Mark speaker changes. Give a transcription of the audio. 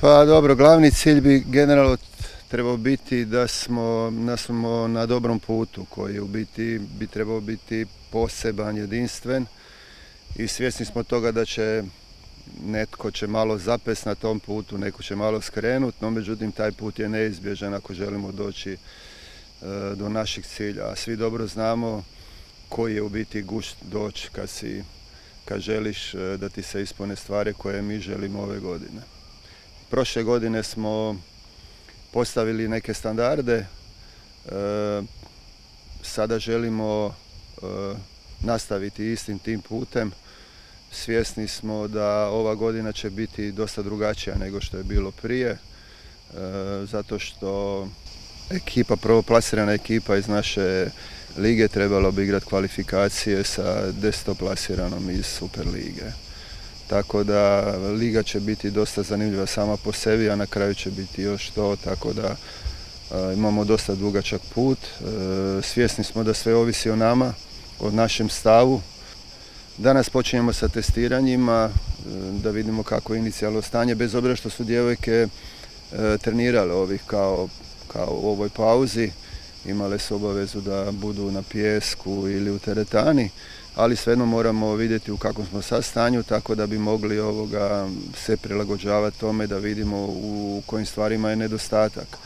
Speaker 1: Pa dobro, glavni cilj bi generalno trebao biti da smo, da smo na dobrom putu koji u biti bi trebao biti poseban, jedinstven i svjesni smo toga da će netko će malo zapes na tom putu, neko će malo skrenut, no međutim taj put je neizbježan ako želimo doći e, do naših cilja. A svi dobro znamo koji je u biti gušt doći kad, si, kad želiš e, da ti se ispune stvari koje mi želimo ove godine. Prošle godine smo postavili neke standarde, e, sada želimo nastaviti istim tim putem Svjesni smo da ova godina će biti dosta drugačija nego što je bilo prije, e, zato što ekipa, prvo plasirana ekipa iz naše lige trebalo bi igrati kvalifikacije sa desetoplasiranom iz Super lige. Tako da liga će biti dosta zanimljiva sama po sebi, a na kraju će biti još to, tako da e, imamo dosta dugačak put. E, svjesni smo da sve ovisi o nama, o našem stavu, Danas počinjemo sa testiranjima e, da vidimo kako je inicijalno stanje, bez obzira što su djevojke trenirale ovih kao, kao u ovoj pauzi. Imale su obavezu da budu na pijesku ili u teretani, ali svejedno moramo vidjeti u kakvom smo sad stanju, tako da bi mogli ovoga se prilagođavati tome da vidimo u kojim stvarima je nedostatak.